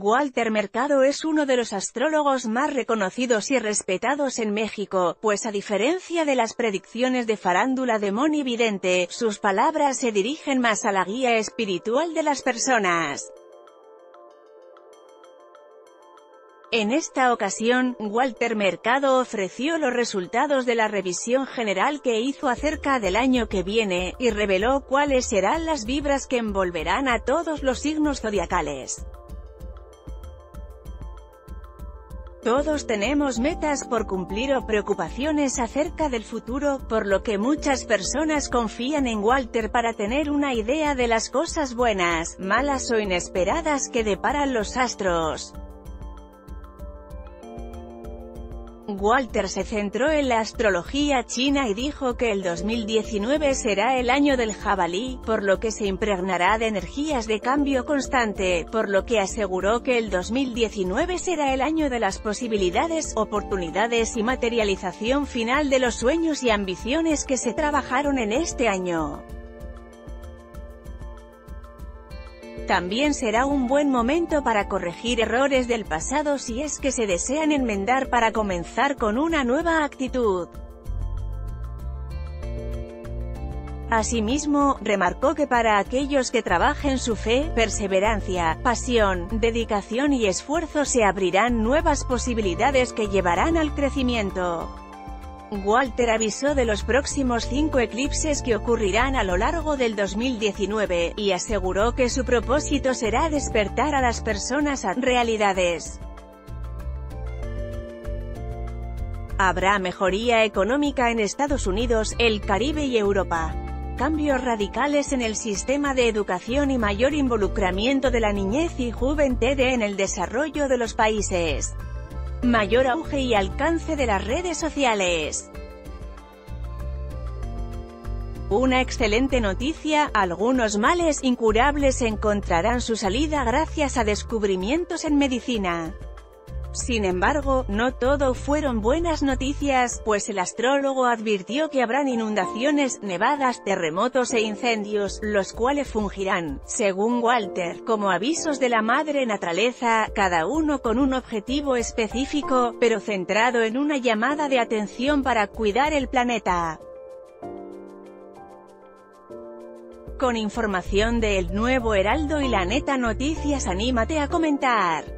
Walter Mercado es uno de los astrólogos más reconocidos y respetados en México, pues a diferencia de las predicciones de farándula de Moni Vidente, sus palabras se dirigen más a la guía espiritual de las personas. En esta ocasión, Walter Mercado ofreció los resultados de la revisión general que hizo acerca del año que viene, y reveló cuáles serán las vibras que envolverán a todos los signos zodiacales. Todos tenemos metas por cumplir o preocupaciones acerca del futuro, por lo que muchas personas confían en Walter para tener una idea de las cosas buenas, malas o inesperadas que deparan los astros. Walter se centró en la astrología china y dijo que el 2019 será el año del jabalí, por lo que se impregnará de energías de cambio constante, por lo que aseguró que el 2019 será el año de las posibilidades, oportunidades y materialización final de los sueños y ambiciones que se trabajaron en este año. También será un buen momento para corregir errores del pasado si es que se desean enmendar para comenzar con una nueva actitud. Asimismo, remarcó que para aquellos que trabajen su fe, perseverancia, pasión, dedicación y esfuerzo se abrirán nuevas posibilidades que llevarán al crecimiento. Walter avisó de los próximos cinco eclipses que ocurrirán a lo largo del 2019, y aseguró que su propósito será despertar a las personas a realidades. Habrá mejoría económica en Estados Unidos, el Caribe y Europa. Cambios radicales en el sistema de educación y mayor involucramiento de la niñez y juventud en el desarrollo de los países mayor auge y alcance de las redes sociales. Una excelente noticia, algunos males incurables encontrarán su salida gracias a descubrimientos en medicina. Sin embargo, no todo fueron buenas noticias, pues el astrólogo advirtió que habrán inundaciones, nevadas, terremotos e incendios, los cuales fungirán, según Walter, como avisos de la madre naturaleza, cada uno con un objetivo específico, pero centrado en una llamada de atención para cuidar el planeta. Con información de El Nuevo Heraldo y la Neta Noticias anímate a comentar.